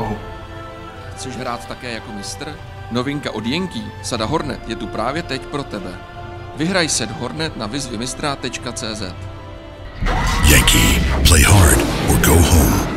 váhu. Chceš hrát také jako mistr? Novinka od Yankee, Sada Hornet, je tu právě teď pro tebe. Vyhraj set Hornet na vyzvimistra.cz Yankee, play hard or go home.